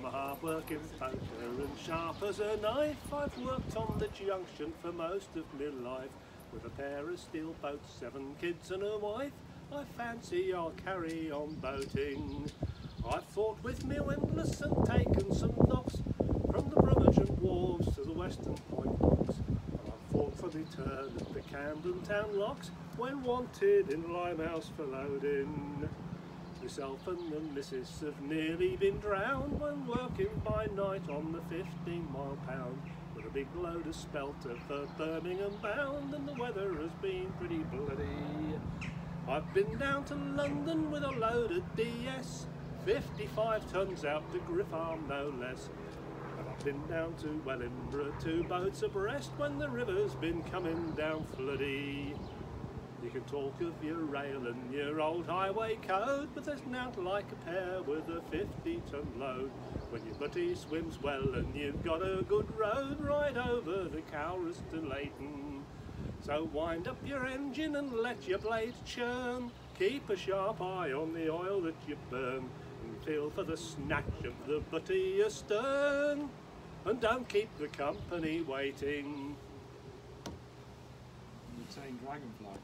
I'm a hard-working boater and sharp as a knife. I've worked on the junction for most of my life with a pair of steel boats, seven kids and a wife. I fancy I'll carry on boating. I've fought with me windlass and taken some knocks from the Brummagem wharves to the Western Point docks. I've fought for the turn at the Camden Town locks when wanted in Limehouse for loading. Myself and the missus have nearly been drowned when working by night on the 15 mile pound with a big load of spelter for Birmingham bound and the weather has been pretty bloody. I've been down to London with a load of DS, 55 tons out to Griffarm no less. And I've been down to Wellingborough, two boats abreast when the river's been coming down floody. You can talk of your rail and your old highway code, but there's not like a pair with a 50 ton load. When your butty swims well and you've got a good road right over the Cowroast to Leighton. So wind up your engine and let your blade churn. Keep a sharp eye on the oil that you burn and feel for the snatch of the butty astern. And don't keep the company waiting. You're saying dragonfly.